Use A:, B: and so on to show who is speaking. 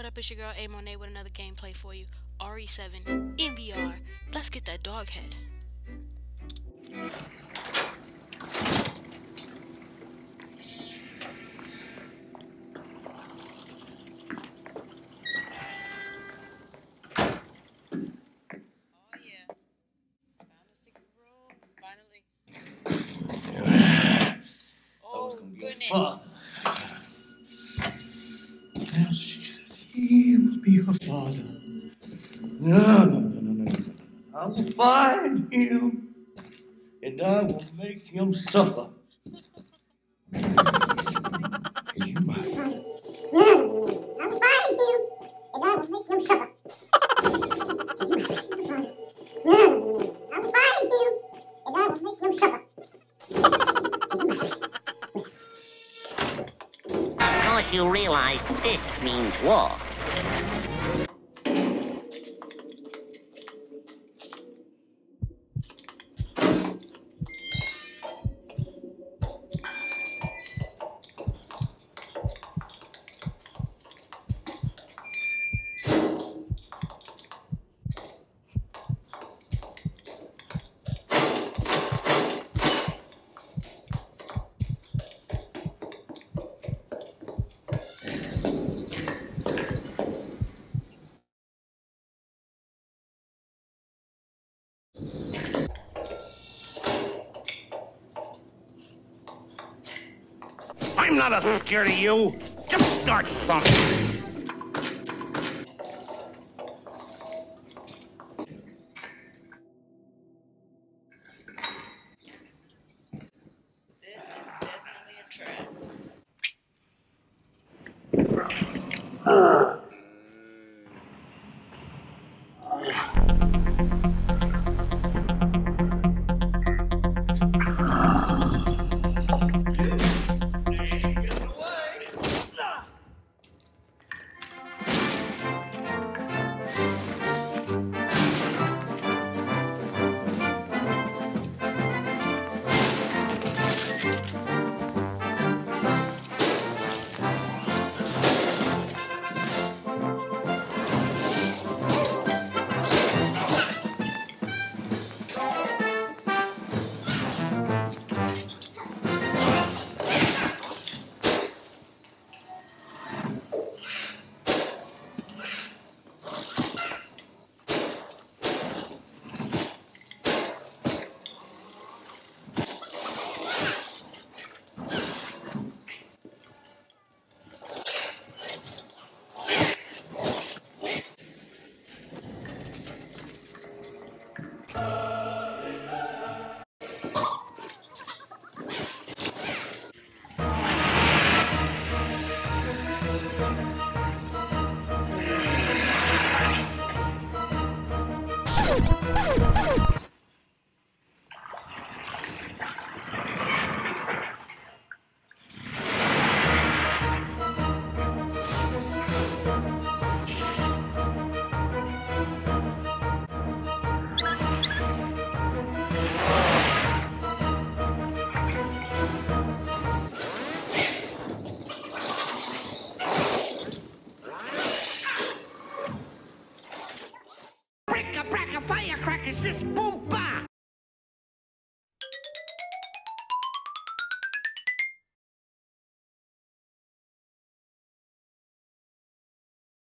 A: what up? It's your girl A Monet with another gameplay for you. RE7 in VR. Let's get that dog head. Oh yeah. Found a secret room, finally. Oh goodness.
B: Now No, no, no, no, no, no. I will find him and I will make him suffer. You my
C: and I will make him suffer. I'll find you, and I will make him suffer.
D: You realize this means war.
E: I'm not a scared of you. Just start something. Break a brack